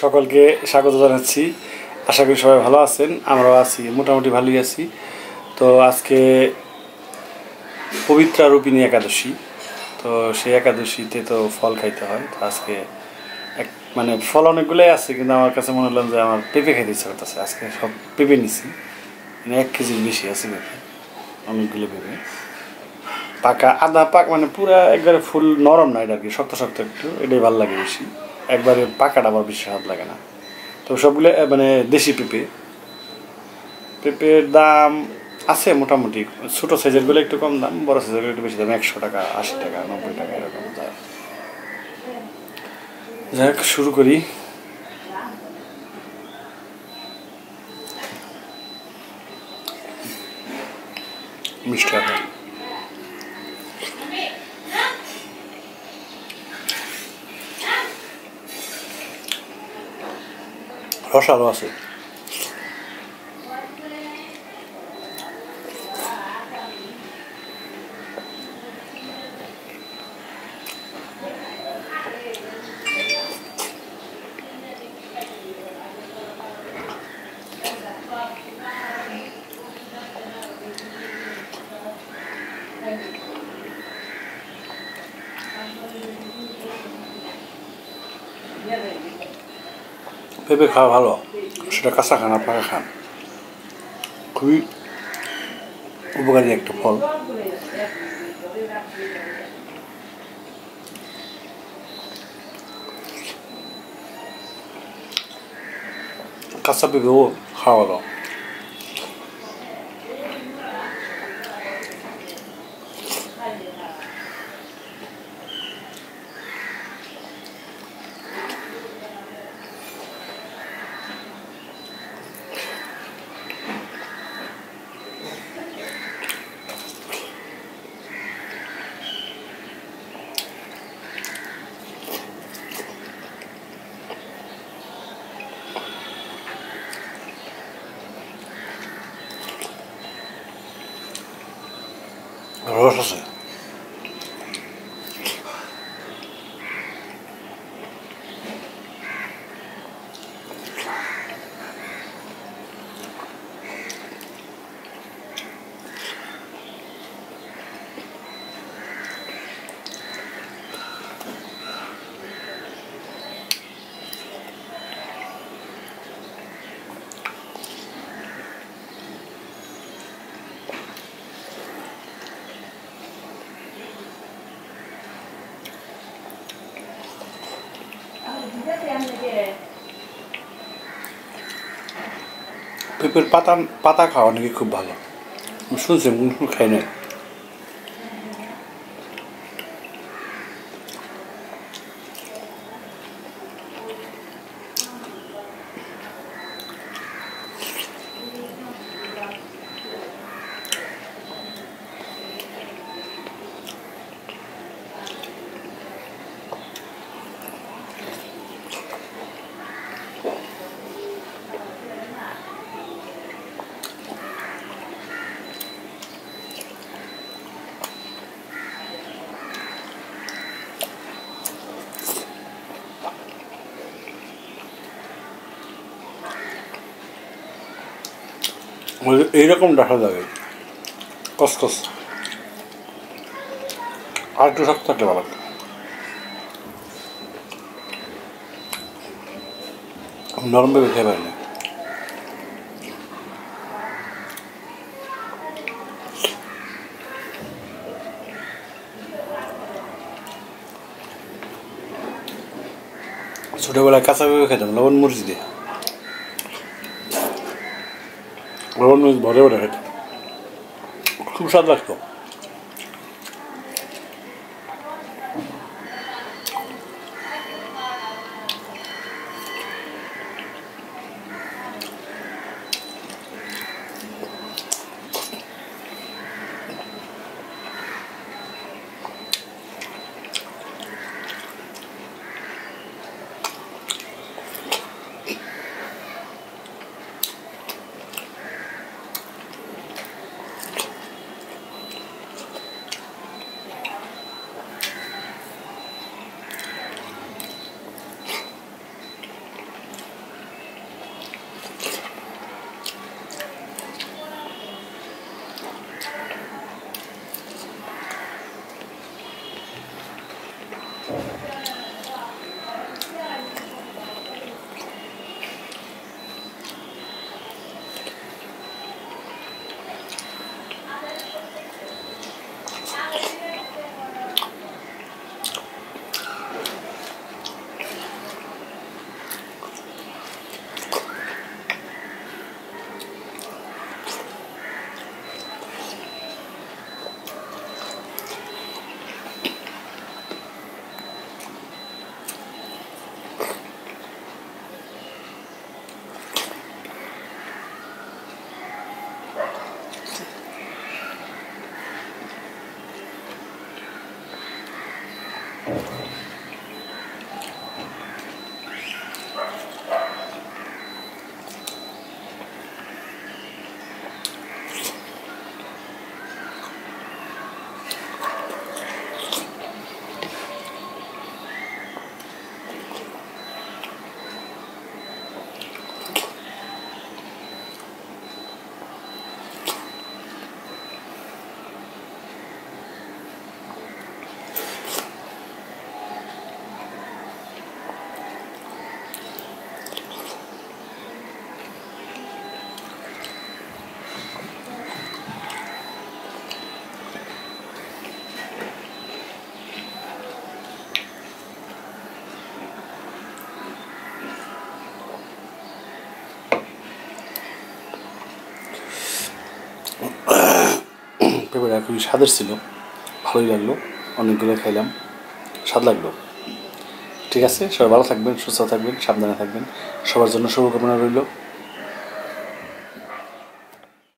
সকলকে স্বাগত জানাচ্ছি। আশা করি সবাই ভালো আছেন, আমরাও আছি, মোটামুটি ভালোই আছি। তো আজকে পবিত্রা রূপিণী একাদশী। তো সেই একাদশীতে তো ফল খাইতে হয়, তো আজকে এক মানে ফল অনেকগুলোই আছে, কিন্তু আমার কাছে মনে হলো যে আমার পেঁপে খাইতে ইচ্ছা করতেছে। আজকে সব পেঁপে নিছি মানে এক কেজির বেশি আছে পেঁপে, অনেকগুলো পেঁপে। পাকা, আধা পাক মানে পুরা একবারে ফুল নরম না এটা আর কি, শক্ত শক্ত একটু, এটাই ভালো লাগে বেশি। একবারে পাকাটা আমার বেশি স্বাদ লাগে না। তো সবগুলো মানে দেশি পেঁপে। পেঁপের দাম আছে মোটামুটি, ছোটো সাইজেরগুলো একটু কম দাম, বড় সাইজেরগুলো একটু বেশি দাম, একশো টাকা, আশি টাকা, নব্বই টাকা, এরকম যায়। যাক শুরু করি। মিষ্টি আছে রস আরও আছে পেঁপে খাওয়া ভালো, সেটা কাঁচা খান পাকা খান। খুবই উপকারী একটা ফল। কাঁচা পেঁপেও খাওয়া ভালো। розы পেঁপের পাতা পাতা খাওয়া নাকি খুব ভালো? শুনছি খাই নাই। এইরকম দেখা যাবে। কসকস আর একটু শক্ত থাকলে ভালো লাগতো। নরম ভেবে খেয়ে না। ছোটবেলায় কাঁচা ভেবে খেতাম, লবণ মরিচ দিয়ে। Egon nuen bore bere gaita. Zuzat dazko. Thanks. খুবই স্বাদের ছিল। ভালোই লাগল। অনেকগুলো খাইলাম। স্বাদ লাগল। ঠিক আছে? সবাই ভালো থাকবেন, সুস্থ থাকবেন, সাবধানে থাকবেন। সবার জন্য শুভকামনা রইল।